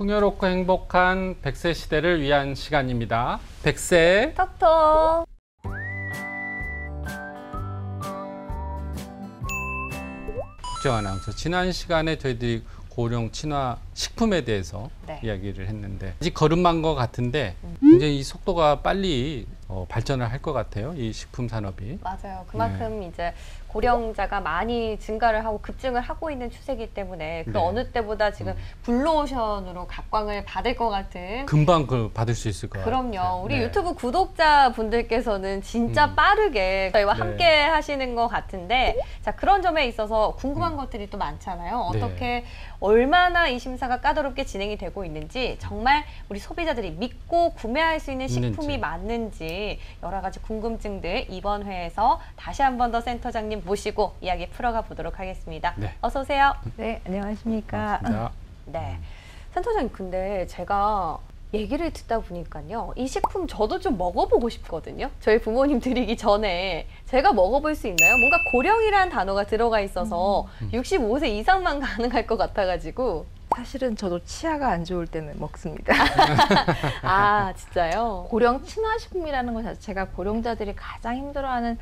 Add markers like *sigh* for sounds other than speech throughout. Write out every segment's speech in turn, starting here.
풍요롭고 행복한 100세 시대를 위한 시간입니다. 100세 톡톡. 국정 아나운서 지난 시간에 저희들이 고령 친화 식품에 대해서 네. 이야기를 했는데 아직 걸음만 것 같은데 굉장히 이 속도가 빨리 어, 발전을 할 것 같아요. 이 식품 산업이. 맞아요. 그만큼 이제 고령자가 많이 증가를 하고 급증을 하고 있는 추세이기 때문에 그 네. 어느 때보다 지금 블루오션으로 각광을 받을 것 같은 금방 그 받을 수 있을 것 같아요. 그럼요. 우리 네. 유튜브 구독자 분들께서는 진짜 음. 빠르게 저희와 네. 함께 하시는 것 같은데 자 그런 점에 있어서 궁금한 것들이 또 많잖아요. 음. 네. 어떻게 얼마나 이 심사가 까다롭게 진행이 되고 있는지 정말 우리 소비자들이 믿고 구매할 수 있는 식품이 있는지. 맞는지 여러 가지 궁금증들 이번 회에서 다시 한 번 더 센터장님 모시고 이야기 풀어가 보도록 하겠습니다. 네. 어서 오세요. 네, 안녕하십니까. 반갑습니다. 네. 센터장님, 근데 제가 얘기를 듣다 보니까요. 이 식품 저도 좀 먹어보고 싶거든요. 저희 부모님 드리기 전에 제가 먹어볼 수 있나요? 뭔가 고령이라는 단어가 들어가 있어서 음. 65세 이상만 *laughs* 가능할 것 같아가지고. 사실은 저도 치아가 안 좋을 때는 먹습니다. *laughs* 아, 진짜요? 고령 친화식품이라는 것 자체가 고령자들이 가장 힘들어하는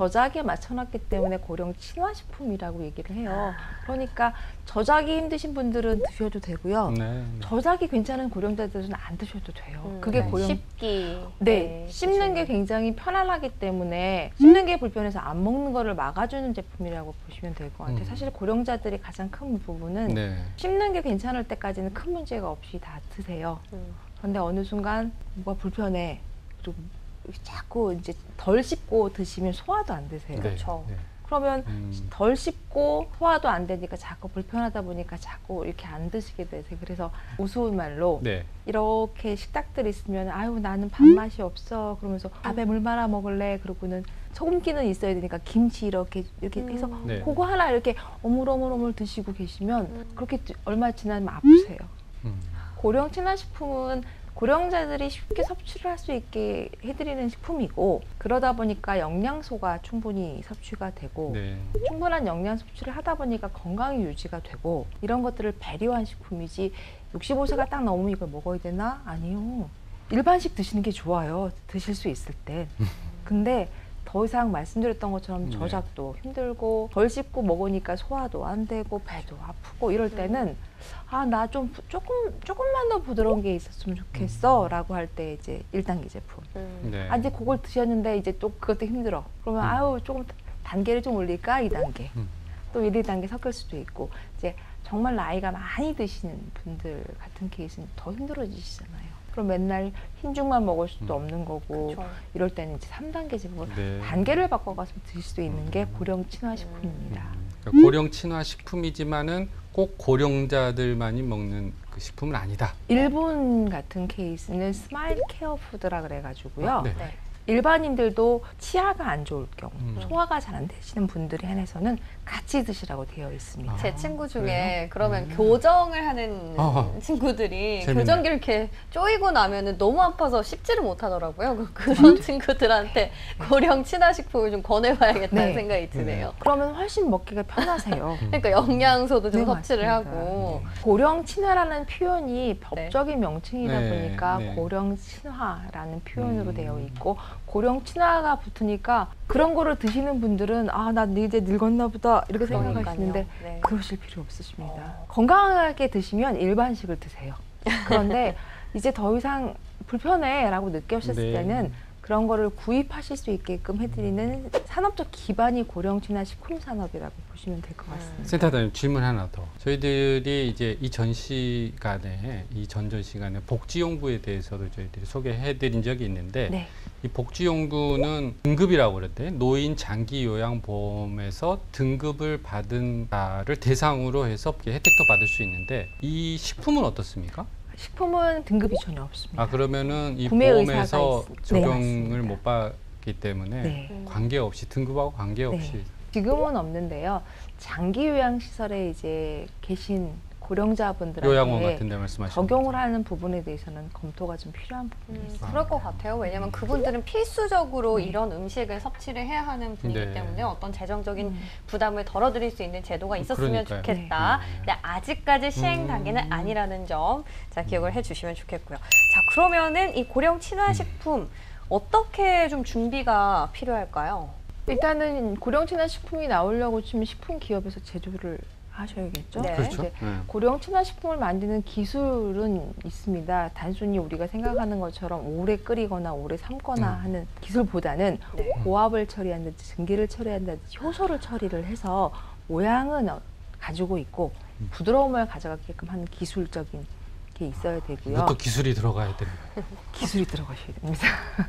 저작에 맞춰놨기 때문에 고령 친화식품이라고 얘기를 해요. 그러니까 저작이 힘드신 분들은 드셔도 되고요. 네, 네. 저작이 괜찮은 고령자들은 안 드셔도 돼요. 음, 그게 네. 고령 씹기. 네, 씹는 게. 굉장히 편안하기 때문에 씹는 게 불편해서 안 먹는 거를 막아주는 제품이라고 보시면 될 것 같아요. 음. 사실 고령자들이 가장 큰 부분은 네. 씹는 게 괜찮을 때까지는 큰 문제가 없이 다 드세요. 음. 그런데 어느 순간 뭐가 불편해. 그리고 자꾸 이제 덜 씹고 드시면 소화도 안 되세요. 네, 그렇죠. 네. 그러면 음, 덜 씹고 소화도 안 되니까 자꾸 불편하다 보니까 자꾸 이렇게 안 드시게 되세요. 그래서 우스운 말로 네. 이렇게 식탁들 있으면 아유 나는 밥맛이 없어 그러면서 밥에 물 말아 먹을래 그러고는 소금기는 있어야 되니까 김치 이렇게 이렇게 해서 음. 네. 그거 하나 이렇게 어물어물어물 드시고 계시면 음. 그렇게 드- 얼마 지나면 아프세요. 음. 고령 친화식품은 고령자들이 쉽게 섭취를 할 수 있게 해드리는 식품이고 그러다 보니까 영양소가 충분히 섭취가 되고 네. 충분한 영양 섭취를 하다 보니까 건강이 유지가 되고 이런 것들을 배려한 식품이지 65세가 딱 넘으면 이걸 먹어야 되나? 아니요. 일반식 드시는 게 좋아요. 드실 수 있을 때. *laughs* 근데 더 이상 말씀드렸던 것처럼 네. 저작도 힘들고 덜 씹고 먹으니까 소화도 안 되고 배도 아프고 이럴 때는 아 나 좀 조금 조금만 더 부드러운 게 있었으면 좋겠어라고 할 때 이제 1단계 제품. 음. 네. 아 이제 그걸 드셨는데 이제 또 그것도 힘들어. 그러면 음. 아유 조금 단계를 좀 올릴까 2단계. 음. 또 1, 2단계 섞일 수도 있고 이제 정말 나이가 많이 드시는 분들 같은 케이스는 더 힘들어지시잖아요. 그럼 맨날 흰죽만 먹을 수도 음. 없는 거고 그렇죠. 이럴 때는 이제 3단계 제품을 네. 단계를 바꿔가서 드실 수 있는 게 음. 고령 친화 식품입니다. 음, 그러니까 고령 친화 식품이지만은 꼭 고령자들만이 먹는 그 식품은 아니다. 일본 같은 케이스는 smile care food라 그래가지고요. 네. 네. 일반인들도 치아가 안 좋을 경우, 음. 소화가 잘 안 되시는 분들에 한해서는 같이 드시라고 되어 있습니다. 아. 제 친구 중에 그래요? 그러면 음. 교정을 하는 어허. 친구들이 재밌네. 교정기를 이렇게 쪼이고 나면은 너무 아파서 씹지를 못하더라고요. 그- 그런 친구들한테 고령 친화식품을 좀 권해봐야겠다는 네. 생각이 드네요. 그러면 훨씬 먹기가 편하세요. 그러니까 영양소도 좀 네, 섭취를 맞습니다. 하고 고령 친화라는 표현이 법적인 명칭이다 네, 보니까 네. 고령 친화라는 표현으로 음. 되어 있고 고령 친화가 붙으니까 그런 거를 드시는 분들은 아 나 이제 늙었나 보다 이렇게. 생각하시는데 네. 그러실 필요 없으십니다. 어. 건강하게 드시면 일반식을 드세요. 그런데 *laughs* 이제 더 이상 불편해라고 느끼셨을 네. 때는 그런 거를 구입하실 수 있게끔 해드리는 산업적 기반이 고령 친화 식품 산업이라고 보시면 될것 음. 같습니다. 센터장님 질문 하나 더. 저희들이 이제 이 전 시간에 이 전전 시간에 복지용구에 대해서도 저희들이 소개해드린 적이 있는데 네. 이 복지용구는 등급이라고 그랬대. 노인 장기 요양 보험에서 등급을 받은 자를 대상으로 해서 혜택도 받을 수 있는데 이 식품은 어떻습니까? 식품은 등급이 전혀 없습니다. 아 그러면은 이 구매 보험에서 있- 네, 적용을 맞습니다. 못 받기 때문에 네. 음. 관계없이 등급하고 관계없이 지금은 없는데요. 장기 요양 시설에 이제 계신 고령자분들한테 요양원 같은 데 말씀하시는 적용을 하는 부분에 대해서는 검토가 좀 필요한 부분이 음, 있어요. 그럴 것 같아요. 왜냐면 그분들은 필수적으로 네. 이런 음식을 섭취를 해야 하는 분이기 네. 때문에 어떤 재정적인 음. 부담을 덜어드릴 수 있는 제도가 있었으면 그러니까요. 좋겠다. 네. 근데 아직까지 시행 음. 단계는 아니라는 점, 자 기억을 해주시면 좋겠고요. 자 그러면은 이 고령 친화식품 어떻게 좀 준비가 필요할까요? 일단은 고령 친화식품이 나오려고 치면 식품 기업에서 제조를 하셔야겠죠. 네. 그렇죠. 네. 고령 친화식품을 만드는 기술은 있습니다. 단순히 우리가 생각하는 것처럼 오래 끓이거나 오래 삶거나 음. 하는 기술보다는 네. 고압을 처리한다든지 증기를 처리한다든지 효소를 처리를 해서 모양은 어- 가지고 있고 음. 부드러움을 가져가게끔 하는 기술적인 게 있어야 되고요. 이것도 기술이 들어가야 되는 *laughs* 기술이 들어가셔야 됩니다.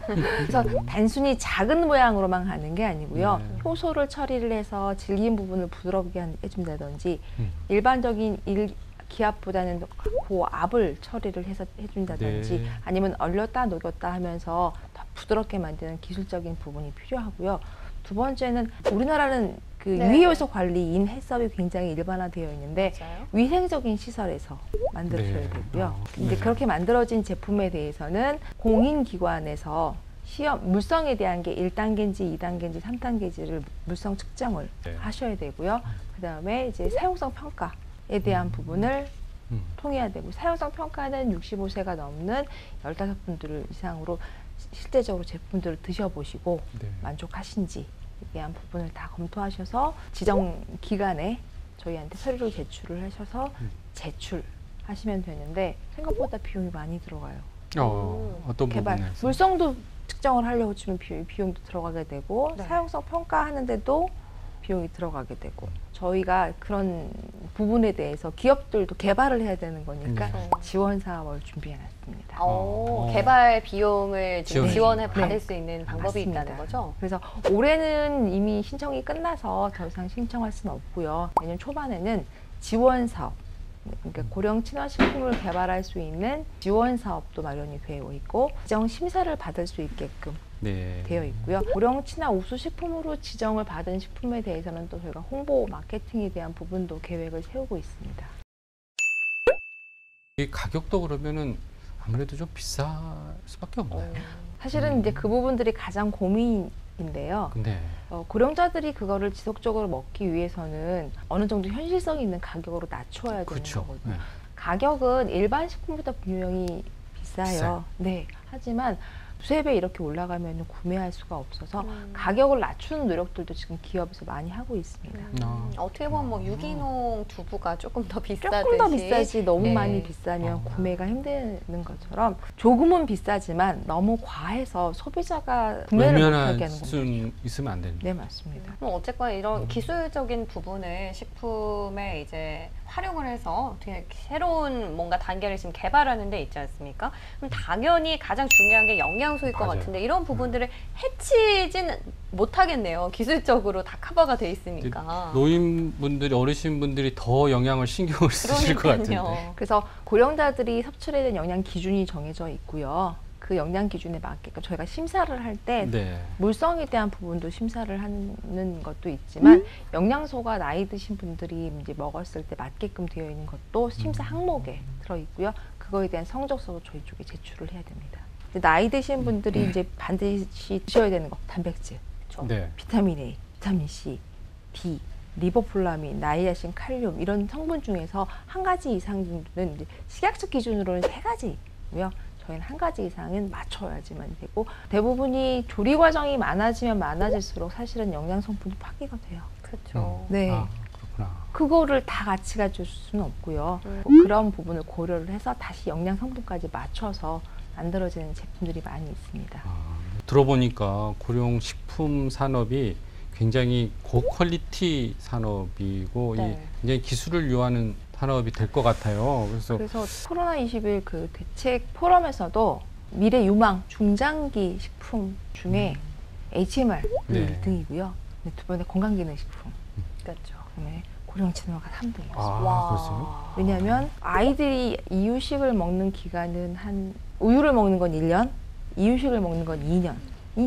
그래서 단순히 작은 모양으로만 하는 게 아니고요. 네. 효소를 처리를 해서 질긴 부분을 부드럽게 한- 해준다든지 음. 일반적인 일, 기압보다는 고압을 처리를 해서 해준다든지 네. 아니면 얼렸다 녹였다 하면서 더 부드럽게 만드는 기술적인 부분이 필요하고요. 두 번째는 우리나라는 그 네. 유해효소 관리인 해썹이 굉장히 일반화되어 있는데 맞아요. 위생적인 시설에서 만들어져야 네. 되고요. 어, 이제 네. 그렇게 만들어진 제품에 대해서는 공인기관에서 시험 물성에 대한 게 1단계인지 2단계인지 3단계인지를 물성 측정을 네. 하셔야 되고요. 그다음에 이제 사용성 평가에 대한 부분을 음. 통해야 되고 사용성 평가는 65세가 넘는 15분들 이상으로 시- 실제적으로 제품들을 드셔보시고 네. 만족하신지에 대한 부분을 다 검토하셔서 지정 기간에 저희한테 서류를 제출을 하셔서 음. 제출하시면 되는데 생각보다 비용이 많이 들어가요. 어, 어떤 개발 부분에서 물성도 측정을 하려고 치면 비, 비용도 들어가게 되고 네. 사용성 평가하는데도 비용이 들어가게 되고 저희가 그런 부분에 대해서 기업들도 개발을 해야 되는 거니까 네. 지원 사업을 준비해 놨습니다. 어, 어. 개발 비용을 지원해 지원해 네. 받을 수 있는 방법이 맞습니다. 있다는 거죠? 그래서 올해는 이미 신청이 끝나서 더 이상 신청할 수는 없고요. 내년 초반에는 지원 사업, 그러니까 고령 친화식품을 개발할 수 있는 지원 사업도 마련이 되어 있고 지정 심사를 받을 수 있게끔 네. 되어 있고요. 고령 친화 우수 식품으로 지정을 받은 식품에 대해서는 또 저희가 홍보 마케팅에 대한 부분도 계획을 세우고 있습니다. 이 가격도 그러면은 아무래도 좀 비쌀 수밖에 없나요? 사실은 음. 이제 그 부분들이 가장 고민 인데요. 근데 어, 고령자들이 그거를 지속적으로 먹기 위해서는 어느 정도 현실성 있는 가격으로 낮춰야 되는 그렇죠. 거거든요. 네. 가격은 일반 식품보다 분명히 비싸요. 비싸요. 네. 하지만 두세 배 이렇게 올라가면 구매할 수가 없어서 음. 가격을 낮추는 노력들도 지금 기업에서 많이 하고 있습니다. 음, 아. 어떻게 보면 뭐 아. 유기농 두부가 조금 더 비싸듯이 조금 더 비싸지 너무 네. 많이 비싸면 어. 구매가 힘드는 것처럼 조금은 비싸지만 너무 과해서 소비자가 구매를 못하게 하는. 수 있으면 안 되는데. 네 맞습니다. 뭐 어쨌거나 이런 음. 기술적인 부분을 식품에 이제 활용을 해서 어떻게 새로운 뭔가 단계를 지금 개발하는 데 있지 않습니까? 그럼 당연히 가장 중요한 게 영양 소일 것 맞아요. 음. 같은데 이런 부분들을 해치지는 못하겠네요. 기술적으로 다 커버가 돼 있으니까. 노인분들이 어르신분들이 더 영양을 신경을 쓰실 것 같은데. 그러니까요. 그래서 고령자들이 섭취해야 되는 영양 기준이 정해져 있고요. 그 영양 기준에 맞게끔 저희가 심사를 할때 네. 물성에 대한 부분도 심사를 하는 것도 있지만 영양소가 나이 드신 분들이 이제 먹었을 때 맞게끔 되어 있는 것도 심사 항목에 들어 있고요. 그거에 대한 성적서도 저희 쪽에 제출을 해야 됩니다. 나이 드신 분들이 이제 반드시 드셔야 되는 거 단백질, 그렇죠. 네. 비타민 A, 비타민 C, D, 리보플라민, 나이아신, 칼륨 이런 성분 중에서 한 가지 이상 정도는 이제 식약처 기준으로는 세 가지고요. 저희는 한 가지 이상은 맞춰야지만 되고 대부분이 조리 과정이 많아지면 많아질수록 사실은 영양 성분이 파괴가 돼요. 그렇죠. 네. 아, 그렇구나. 그거를 다 같이 가질 수는 없고요. 음. 그런 부분을 고려를 해서 다시 영양 성분까지 맞춰서 만들어지는 제품들이 많이 있습니다. 아, 들어보니까 고령 식품 산업이 굉장히 고퀄리티 산업이고 네. 이 굉장히 기술을 요하는 산업이 될 것 같아요. 그래서 그래서 코로나 21 그 대책 포럼에서도 미래 유망 중장기 식품 중에 HMR 네. 1등이고요. 두 번째 건강기능식품, 그렇죠. 그다음에 고령 친화가 3등이었어요. 아? 왜냐하면 아이들이 이유식을 먹는 기간은 한 우유를 먹는 건 1년, 이유식을 먹는 건 2년.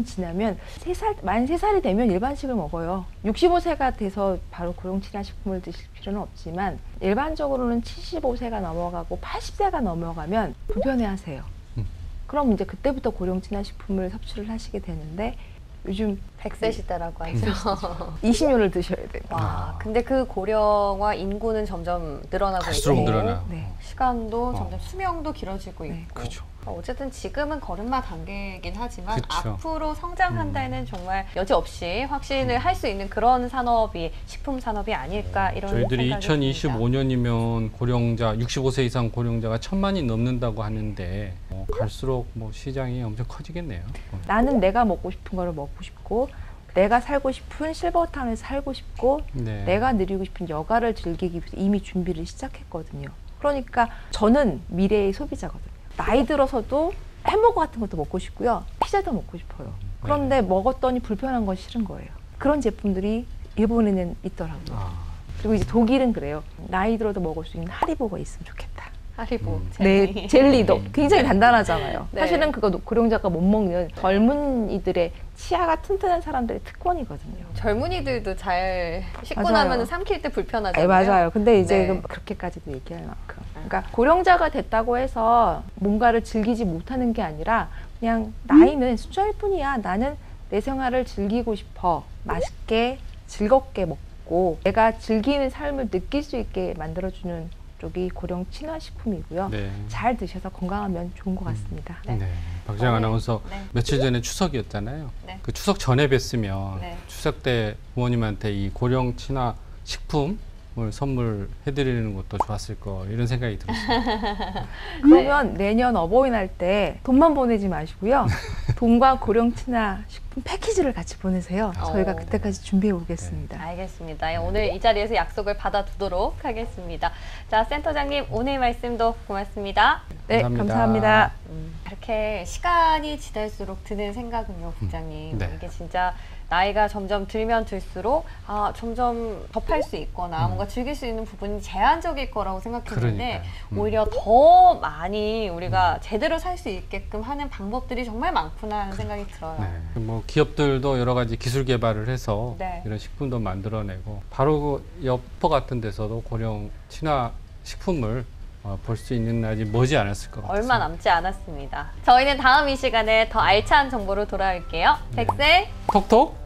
지나면 세살만 세살이 되면 일반식을 먹어요. 65세가 돼서 바로 고령 친화식품을 드실 필요는 없지만 일반적으로는 75세가 넘어가고 80세가 넘어가면 불편해 하세요. 음. 그럼 이제 그때부터 고령 친화식품을 섭취를 하시게 되는데 요즘 100세 시대라고 하죠. 20년을 *laughs* 드셔야 돼요. 와, 아. 근데 그 고령화 인구는 점점 늘어나고 갈수록 있고 늘어나. 네. 시간도 어. 점점 수명도 길어지고 네. 있고 그렇죠. 어쨌든 지금은 걸음마 단계이긴 하지만 그쵸. 앞으로 성장한 음. 정말 여지없이 확신을 할수 있는 그런 산업이 식품 산업이 아닐까 이런 저희들이 생각이 듭니다. 2025년이면 고령자 65세 이상 고령자가 천만이 넘는다고 하는데 어, 갈수록 뭐 시장이 엄청 커지겠네요. 어. 나는 내가 먹고 싶은 거를 먹고 싶고 내가 살고 싶은 실버타운에서 살고 싶고 네. 내가 누리고 싶은 여가를 즐기기 위해서 이미 준비를 시작했거든요. 그러니까 저는 미래의 소비자거든요. 나이 들어서도 햄버거 같은 것도 먹고 싶고요. 피자도 먹고 싶어요. 그런데 먹었더니 불편한 건 싫은 거예요. 그런 제품들이 일본에는 있더라고요. 아, 그리고 이제 독일은 그래요. 나이 들어도 먹을 수 있는 하리보가 있으면 좋겠다. 하리보 음. 젤리. 네, 젤리도 *laughs* 굉장히 단단하잖아요. 네. 사실은 그거 고령자가 못 먹는 젊은 이들의 치아가 튼튼한 사람들의 특권이거든요. 젊은이들도 잘 씻고 맞아요. 나면 삼킬 때 네, 불편하잖아요. 맞아요. 근데 이제 네. 그렇게까지도 얘기할 만큼. 그러니까 고령자가 됐다고 해서 뭔가를 즐기지 못하는 게 아니라 그냥 나이는 숫자일 뿐이야. 나는 내 생활을 즐기고 싶어. 맛있게 즐겁게 먹고 내가 즐기는 삶을 느낄 수 있게 만들어주는 쪽이 고령 친화식품이고요. 네. 잘 드셔서 건강하면 좋은 것 같습니다. 네. 네. 박지영 어, 아나운서 네. 며칠 전에 추석이었잖아요. 네. 그 추석 전에 뵀으면 네. 추석 때 부모님한테 이 고령 친화 식품 을 선물해드리는 것도 좋았을 거 이런 생각이 들었어요. *laughs* 그러면 내년 어버이날 때 돈만 보내지 마시고요. *laughs* 돈과 고령 친화 식품 패키지를 같이 보내세요. 저희가 어. 그때까지 준비해 오겠습니다. 알겠습니다. 예, 오늘 이 자리에서 약속을 받아두도록 하겠습니다. 자, 센터장님 오늘 말씀도 고맙습니다. 네, 감사합니다. 감사합니다. 이렇게 시간이 지날수록 드는 생각은요, 국장님. 네. 이게 진짜 나이가 점점 들면 들수록 아 점점 접할 수 있거나 음. 뭔가 즐길 수 있는 부분이 제한적일 거라고 생각했는데. 음. 오히려 더 많이 우리가 제대로 살 수 있게끔 하는 방법들이 정말 많구나 하는 생각이 들어요. 네. 뭐 기업들도 여러 가지 기술 개발을 해서 네. 이런 식품도 만들어내고 바로 그 여포 같은 데서도 고령 친화 식품을 어, 볼수 있는 날이 머지 않았을 것 같아요. 얼마 남지 않았습니다. 저희는 다음 이 시간에 더 알찬 정보로 돌아올게요. 네. 백세 톡톡